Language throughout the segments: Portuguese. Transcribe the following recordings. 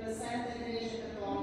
vidas. Pela Santa Igreja Católica,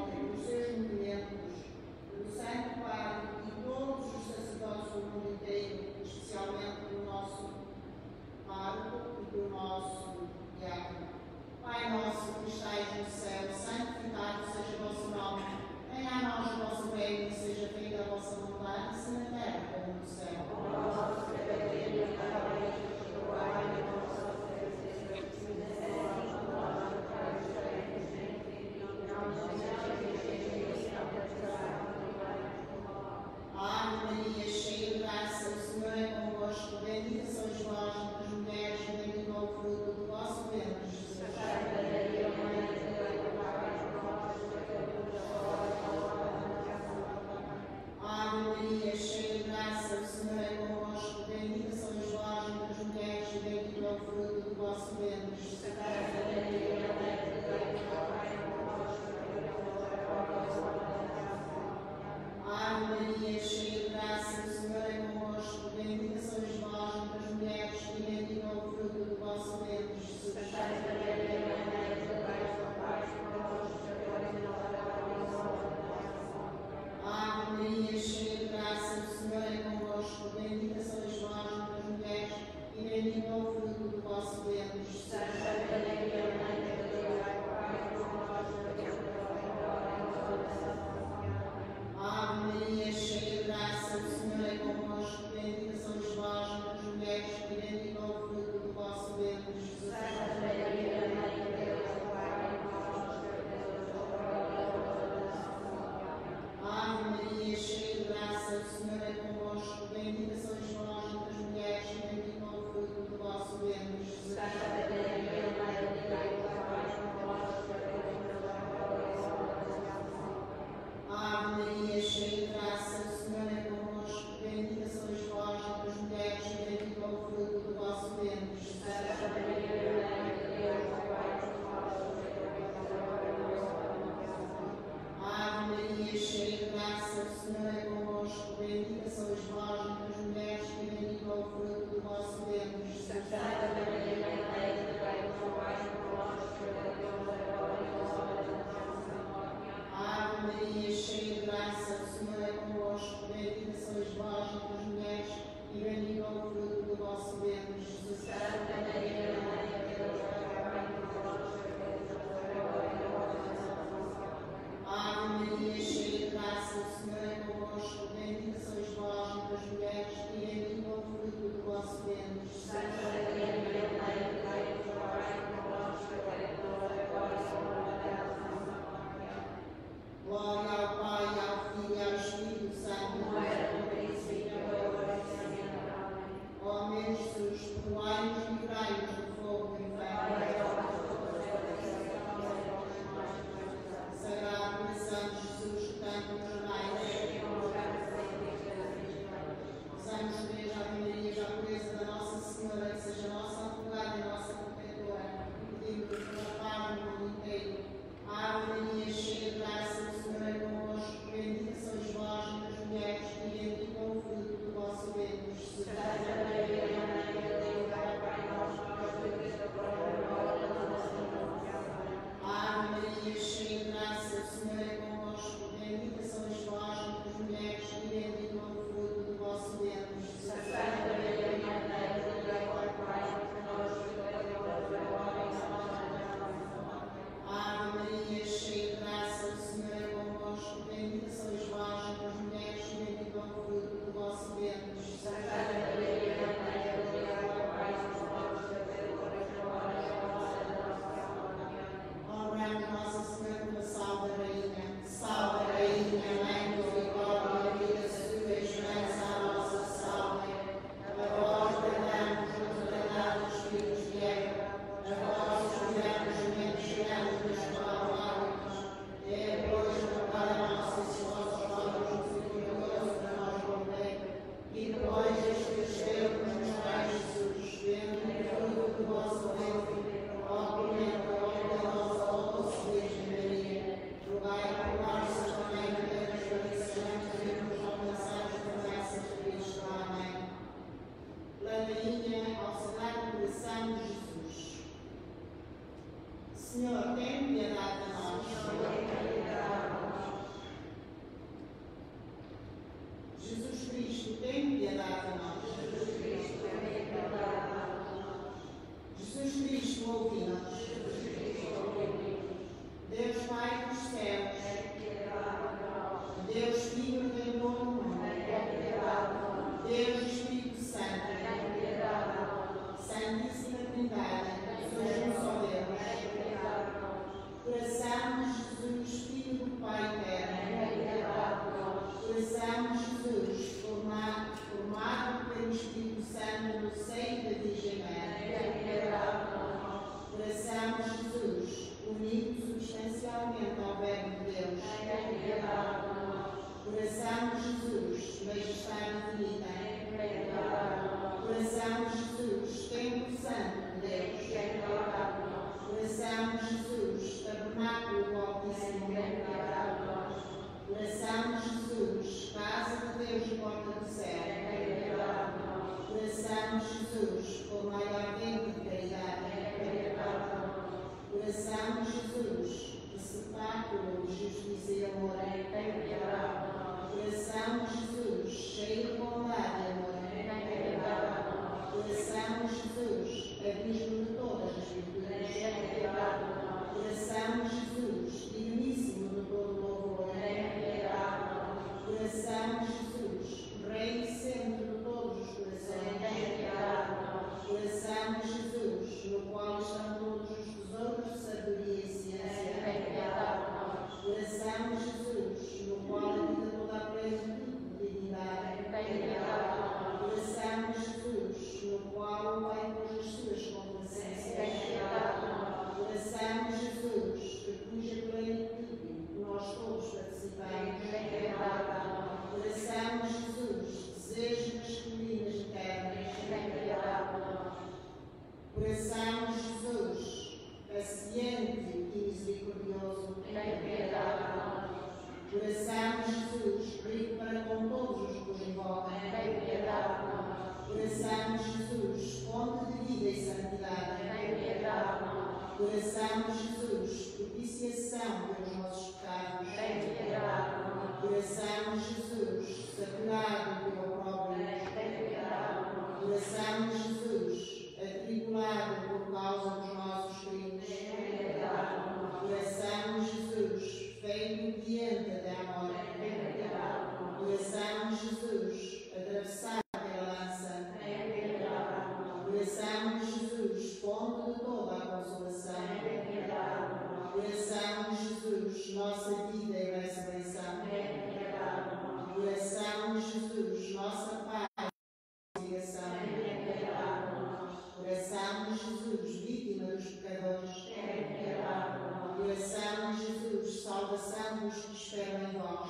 que esperam em vós.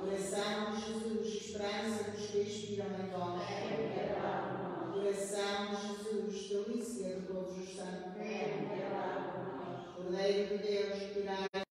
Coração de Jesus, esperança dos que expiram em vós. Coração de Jesus, delícia de todos os santos. É Cordeiro de Deus, tirai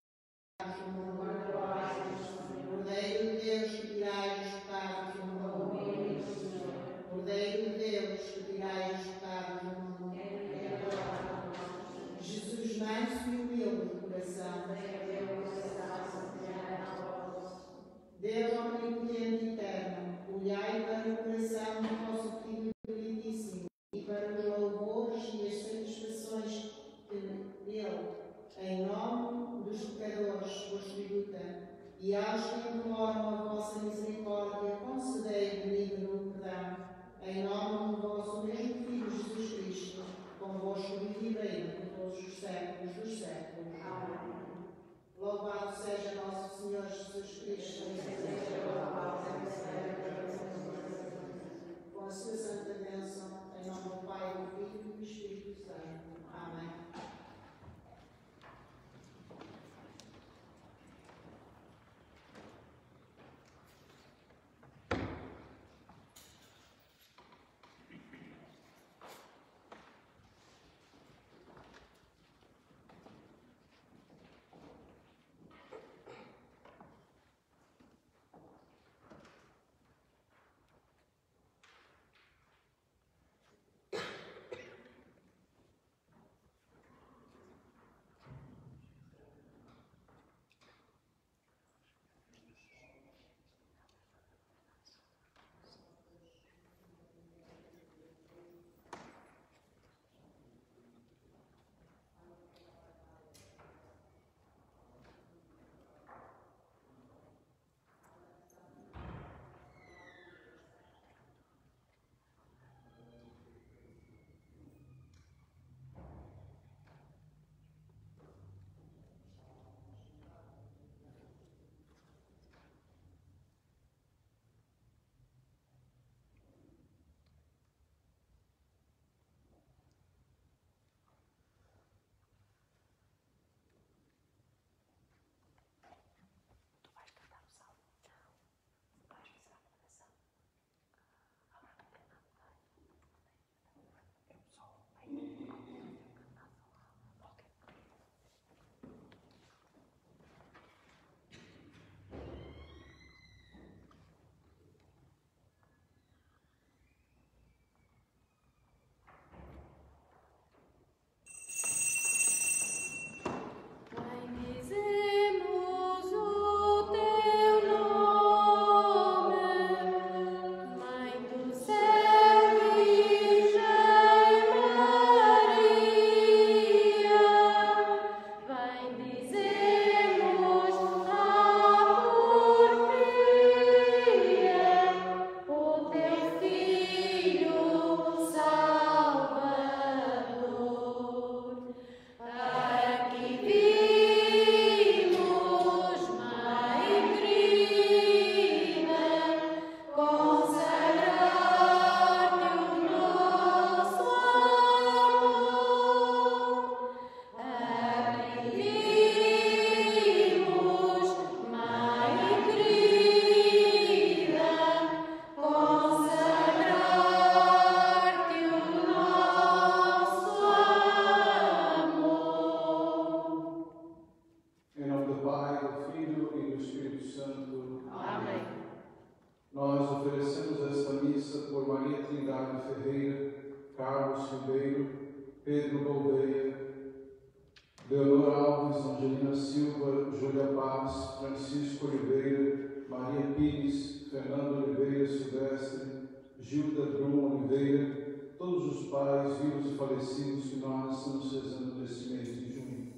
Oliveira, Maria Pires, Fernando Oliveira Silvestre, Gilda Drum Oliveira, todos os pais vivos e falecidos que nós estamos rezando neste mês de junho.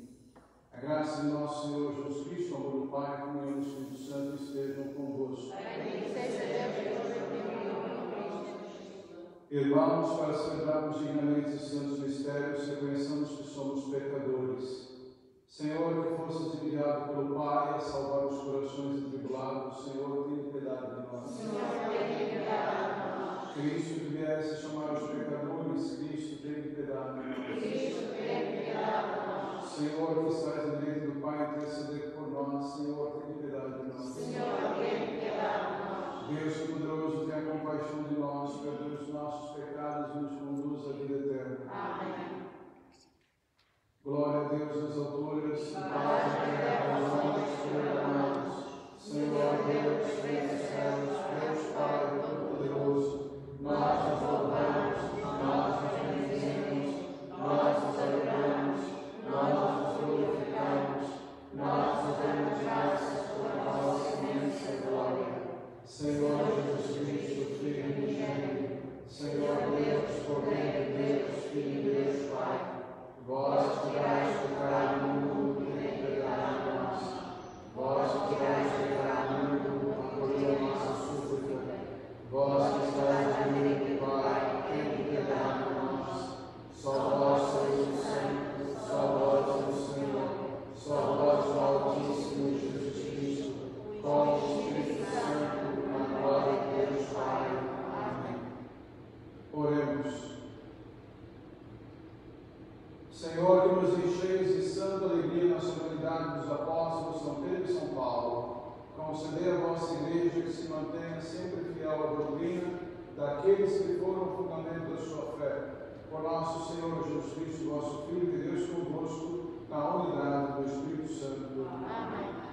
A graça de nosso Senhor Jesus Cristo, o amor do Pai, e comunhão Espírito Santo estejam convosco. Ervamos para celebrarmos dignamente os santos mistérios, reconheçamos que somos pecadores Senhor, que fosses enviado pelo Pai a salvar os corações tribulados, Senhor, tenha piedade de nós. Senhor, tenha piedade de nós. Cristo, que viesse chamar os pecadores, Cristo, tenha piedade de nós. Cristo, tenha piedade de nós. Senhor, que estás no direito do Pai, interceder por nós, Senhor, tenha piedade de nós. Senhor, tenha piedade de nós. Deus poderoso, tenha compaixão de nós, perdoa os nossos pecados e nos Glória a Deus nas alturas, paz na terra aos homens humanizados. Senhor Deus, vem dos céus, Deus Pai Todo-Poderoso, mas nosso Senhor Jesus Cristo, vosso Filho de Deus, convosco, na unidade do Espírito Santo. Amém.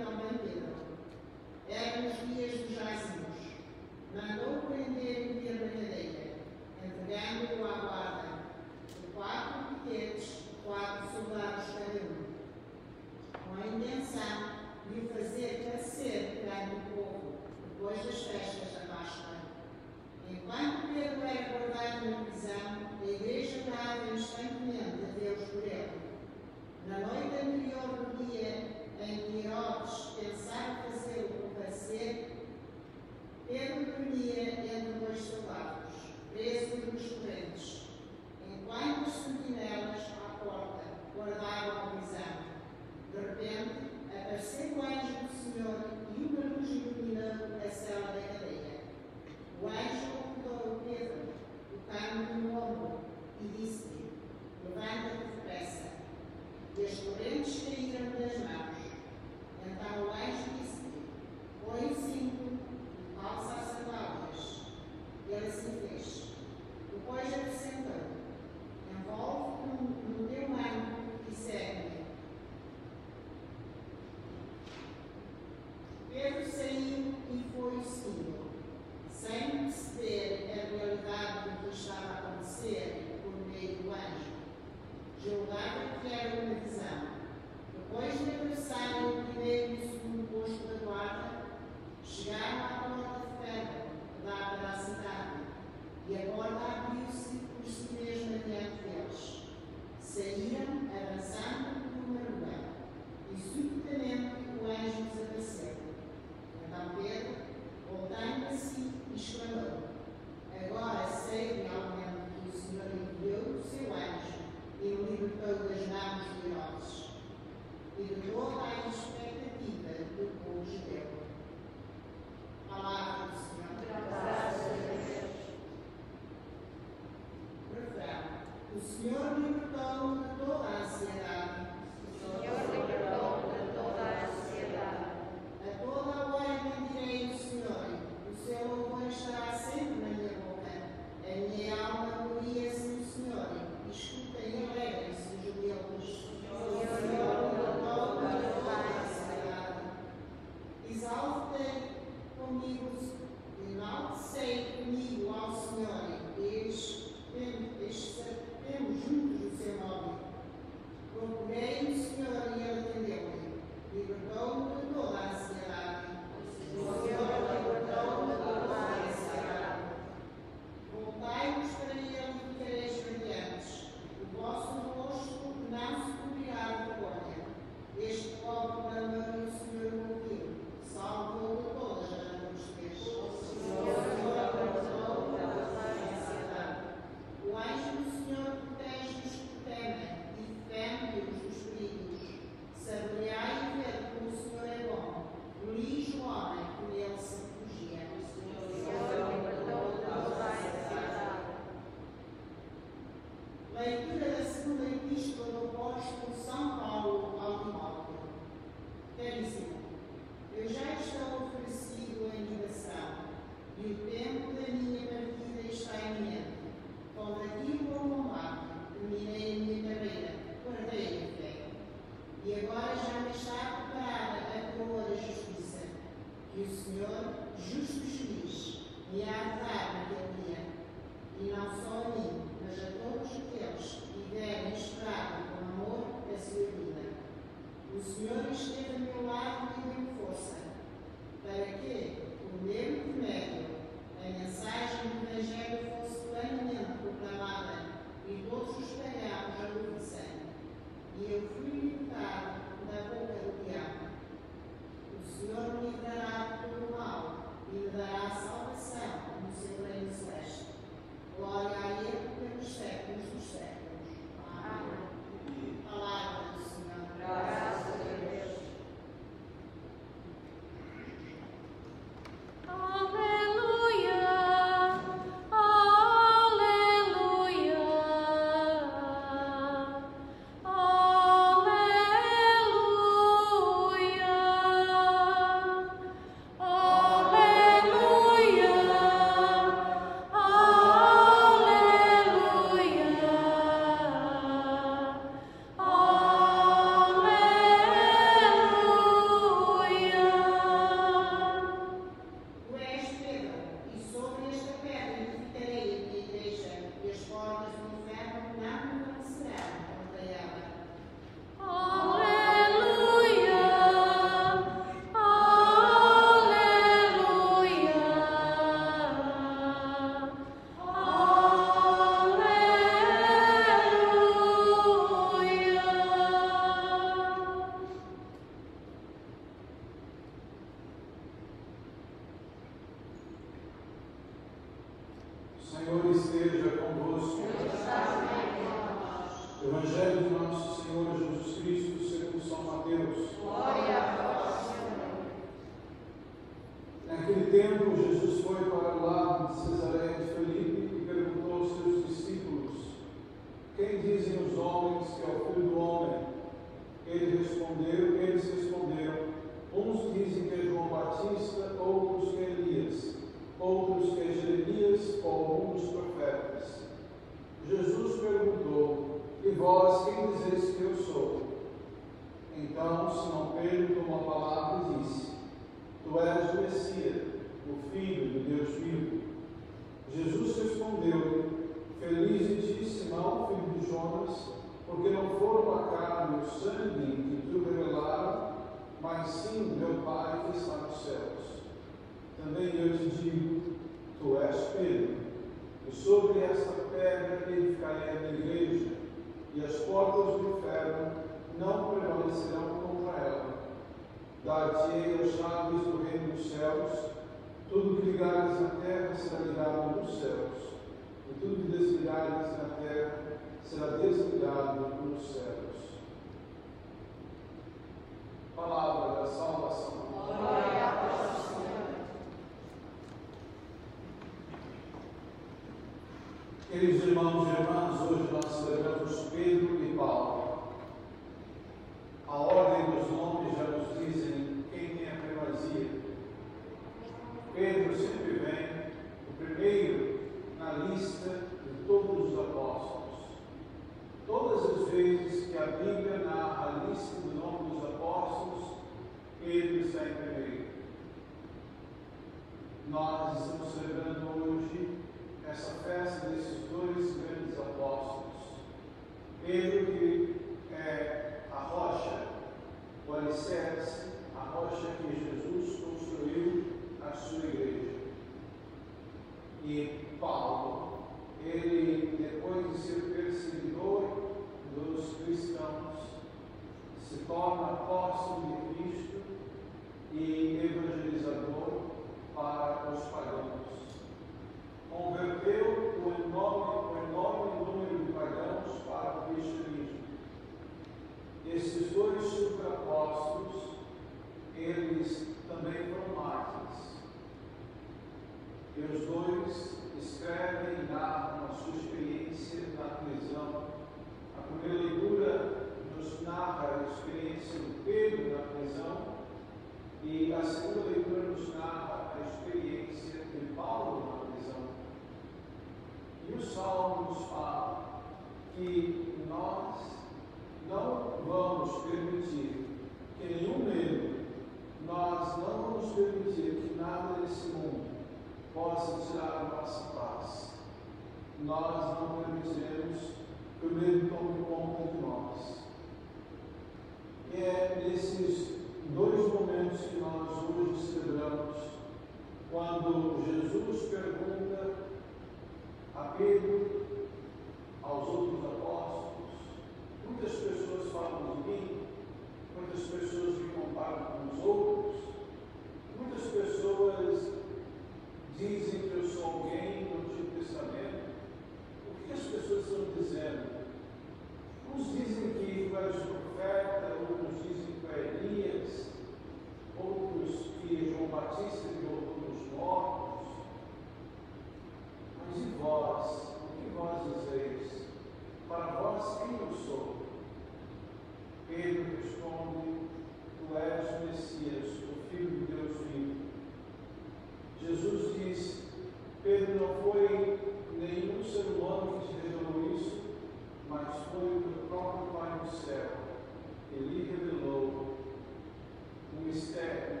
mistério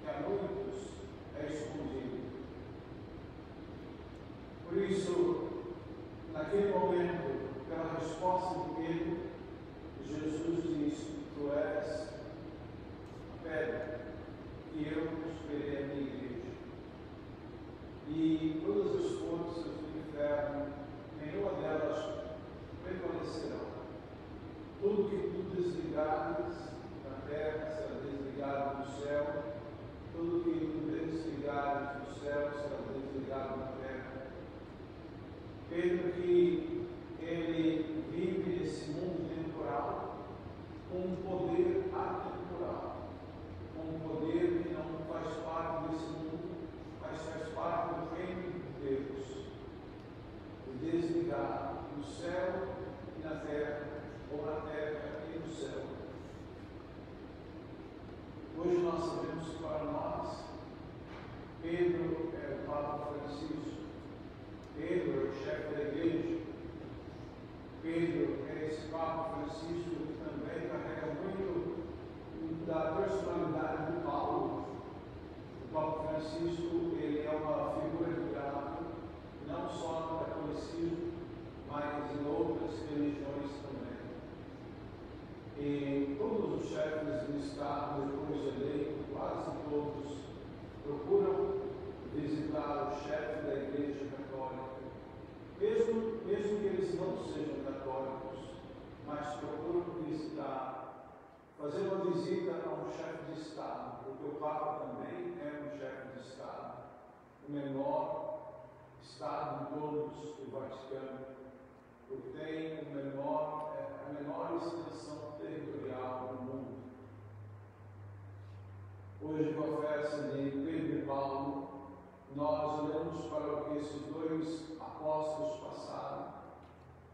que a muitos é escondido. Por isso, naquele momento, pela resposta do Pedro,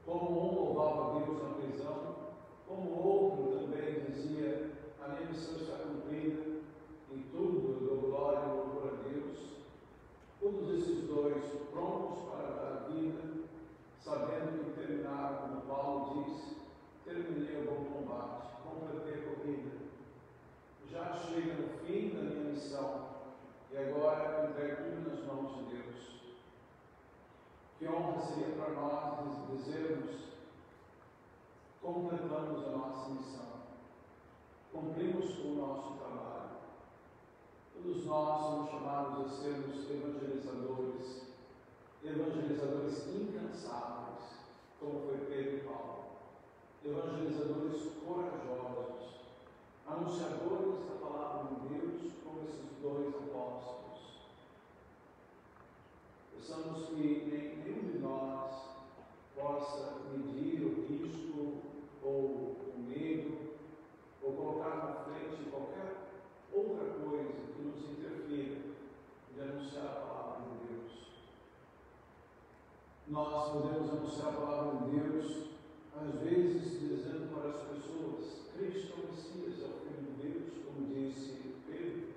como um louvava Deus na prisão, como outro também dizia: A minha missão está cumprida, em tudo eu dou glória e louvor a Deus. Todos esses dois prontos para dar vida, sabendo que terminaram, como Paulo diz, terminei o bom combate, completei a corrida. Já chega no fim da minha missão e agora entrego tudo nas mãos de Deus. Que honra seria para nós dizermos: completamos a nossa missão, cumprimos o nosso trabalho. Todos nós somos chamados a sermos evangelizadores, evangelizadores incansáveis, como foi Pedro e Paulo, evangelizadores corajosos, anunciadores da palavra de Deus, como esses dois apóstolos. Pensamos que nenhum de nós possa medir o risco ou o medo, ou colocar na frente qualquer outra coisa que nos interfira de anunciar a palavra de Deus. Nós podemos anunciar a palavra de Deus, às vezes dizendo para as pessoas: Cristo é o Messias, é o Filho de Deus, como disse Pedro.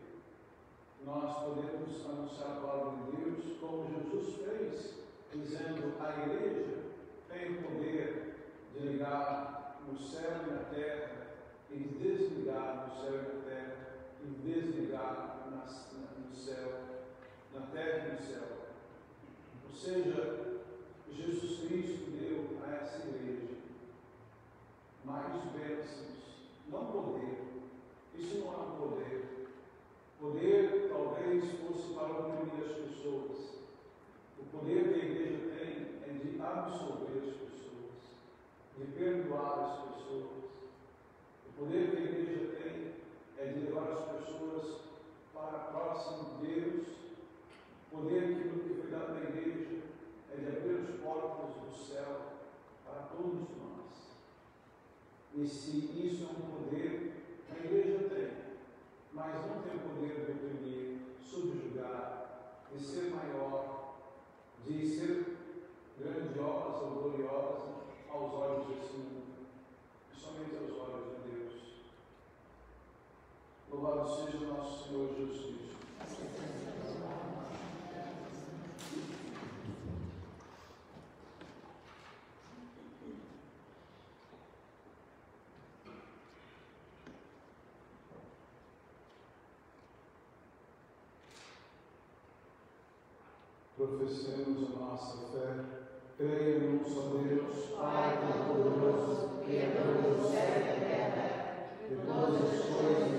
Nós podemos anunciar a palavra de Deus como Jesus fez, dizendo: a igreja tem o poder de ligar no céu e na terra e de desligar no céu e na terra e desligar na, no céu, na terra e no céu. Ou seja, Jesus Cristo deu a essa igreja mais bênçãos, não poder. Isso não é um poder. Poder talvez fosse para oprimir as pessoas. O poder que a igreja tem é de absolver as pessoas, de perdoar as pessoas. O poder que a igreja tem é de levar as pessoas para próximo de Deus. O poder que foi dado na igreja é de abrir as portas do céu para todos nós. E se isso é um poder, a igreja mas não tem o poder de oprimir, subjugar, de ser maior, de ser grandiosa ou gloriosa aos olhos desse mundo, somente aos olhos de Deus. Louvado seja o nosso Senhor Jesus Cristo. Professemos a nossa fé, creio num só Deus, Pai Todo-Poderoso, Criador do céu e da terra, de todas as coisas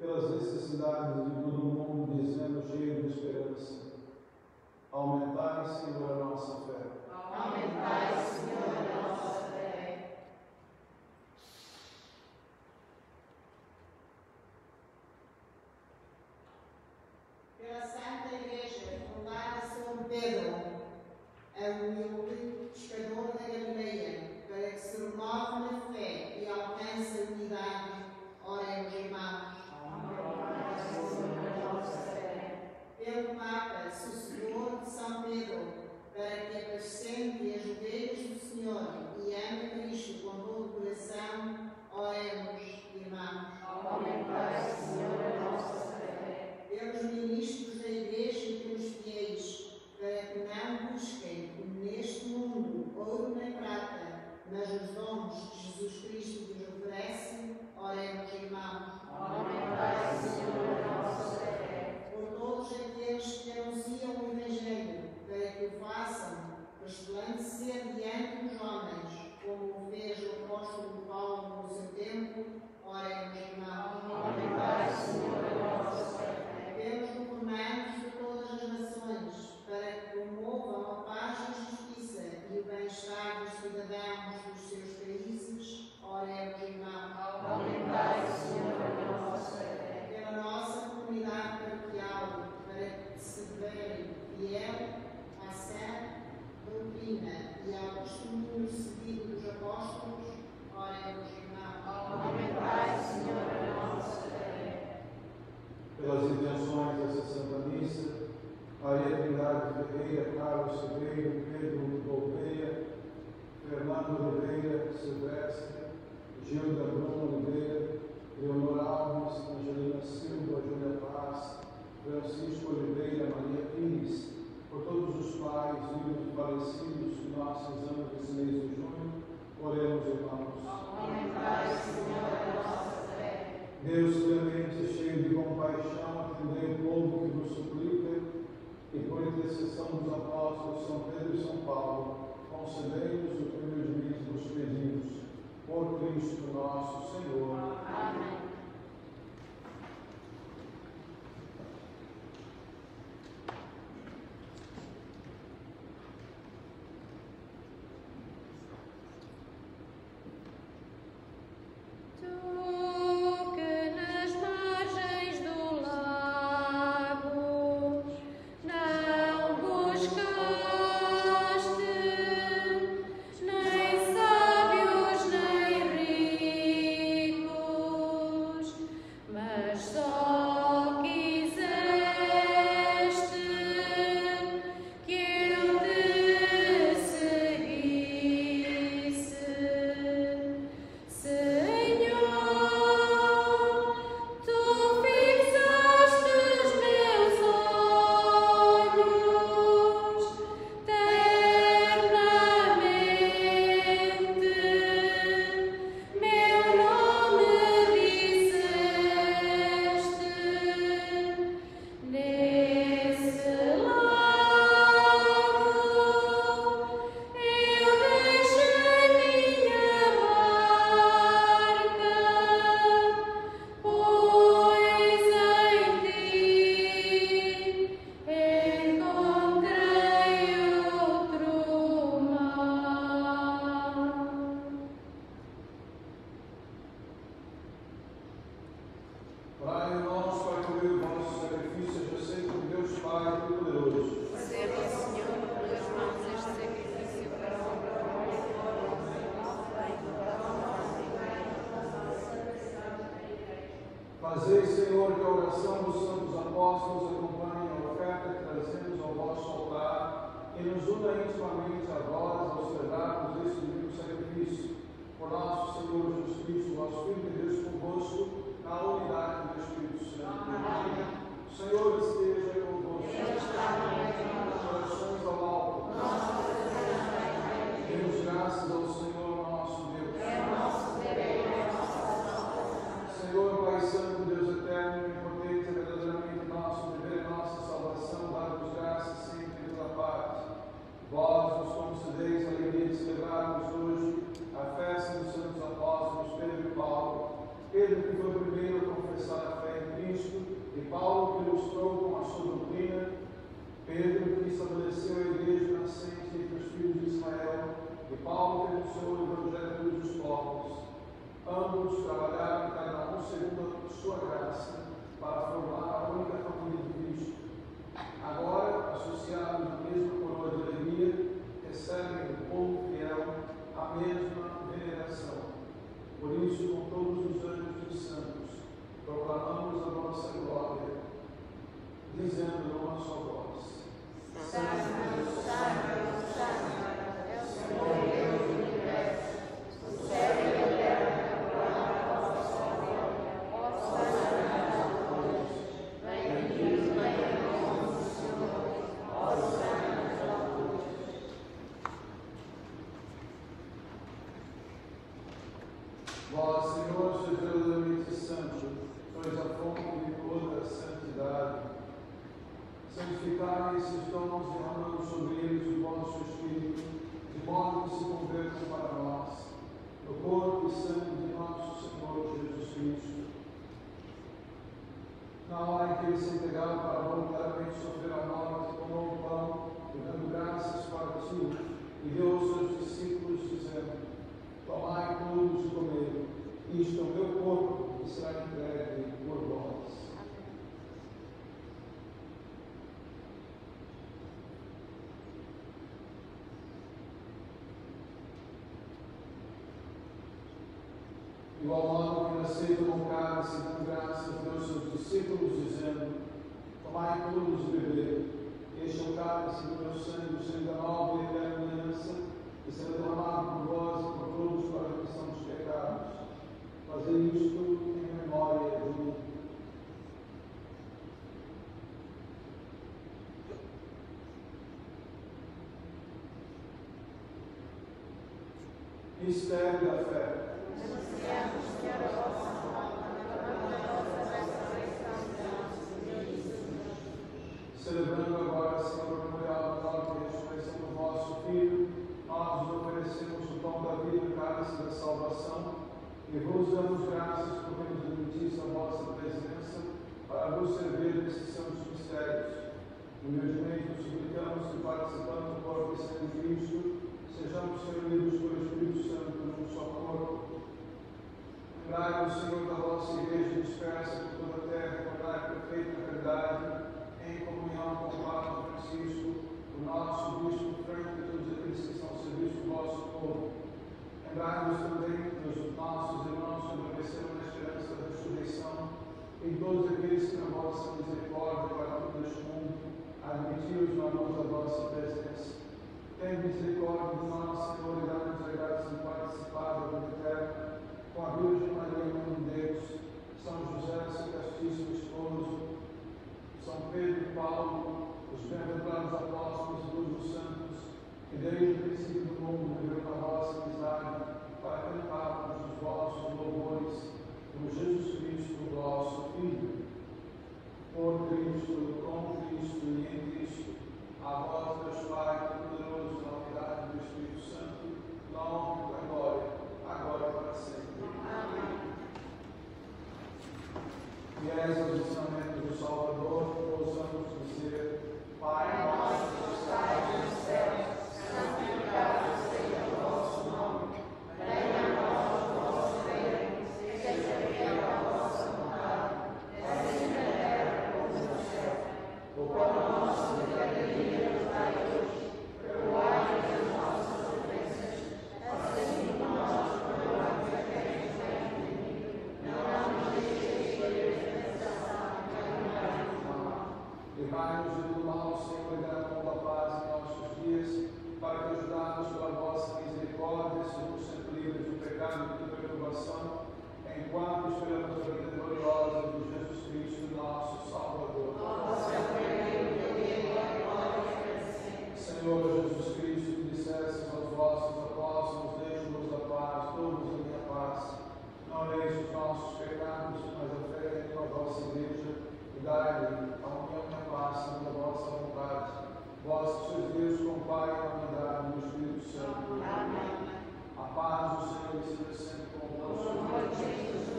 pelas necessidades de todo o mundo, dizendo cheio de esperança. Aumentai, Senhor, a nossa fé. Aumentai, dos apóstolos, orem nos Aumentai, Senhor, a nossa fé. Pelas intenções dessa Santa Missa, Maria Trindade Ferreira, Carlos Silveira, Pedro Gouveia, Fernando Oliveira, Silvestre, Gilda Bruno Oliveira, Leonor Alves, Angelina Silva, Júlia Paz, Francisco Oliveira, Maria Pires, por todos os pais, vivos e falecidos, que nós rezamos esse mês de junho Oremos, irmãos. Deus clemente, é cheio de compaixão, atendei o povo que nos suplica e por intercessão dos apóstolos São Pedro e São Paulo, concedei-nos o primeiro nos diz nos pedidos. Por Cristo nosso Senhor. Amém. Vós, Senhor, verdadeiramente santo, sois a fonte de toda a santidade. Santificai esses dons, derramando sobre eles o vosso Espírito, de modo que se convertam para nós, no corpo e sangue de nosso Senhor Jesus Cristo. Na hora em que ele se entregava para voluntariamente sofrer a morte, tomou o pão, dando graças, partiu, e deu aos seus discípulos, dizendo: Tomai todos e comei, isto é o meu corpo, que será entregue por vós. Igual modo que nasceu com cálice com graça deu seus discípulos, dizendo: Tomai todos e bebei. Este é o cálice do meu sangue, o sangue da nova e eterna aliança, que será derramado por vós e por todos para a remissão dos pecados. Fazei isto em memória de mim. Mistério da fé. Celebrando agora, Senhor, o memorial da morte e ressurreição do vosso Filho, nós vos oferecemos o pão da vida, o cálice da salvação, e vos damos graças por nos admitir a vossa presença para vos servir nesses santos mistérios. Humildemente nos suplicamos que, participando do corpo e sangue Cristo, sejamos reunidos pelo Espírito Santo num só corpo. Lembrai-vos, Senhor, da vossa igreja dispersa por toda a terra, guardai perfeita caridade, em comunhão com o Papa Francisco, o nosso Bispo Franco e todos aqueles que estão ao serviço do vosso povo. Lembrai-vos também dos nossos irmãos que adormeceram na esperança da ressurreição, e todos aqueles que na vossa misericórdia para todo este mundo, admiti-os na luz da vossa presença. Tem misericórdia de nós, Senhor, e dá-nos a graça de participar da vida eterna com a Virgem Maria, Mãe de Deus, São José, seu castíssimo esposo, São Pedro e Paulo, os bem-aventurados apóstolos todos os santos, que desde o princípio do mundo viveram na vossa amizade, para cantarmos os vossos louvores, por Jesus Cristo, vosso Filho. Por Cristo, com Cristo e em Cristo, a vós, Deus Pai, Todo-Poderoso, na unidade do Espírito Santo, na honra e glória, agora e para sempre. Fiéis aos ensinamentos do Salvador, possamos dizer, Pai nosso que estás enquanto esperamos é a vida gloriosa de Jesus Cristo, nosso Salvador. Senhor Jesus Cristo, que aos vossos apóstolos, deixe-nos a paz, todos a minha paz. Não leis os nossos pecados, mas oferece a vossa igreja e dai-lhe a união da paz, segundo a vossa vontade. Vós, sois Deus, com Pai, na unidade do Espírito Santo. Amém. A paz do Senhor esteja sempre Lord Jesus.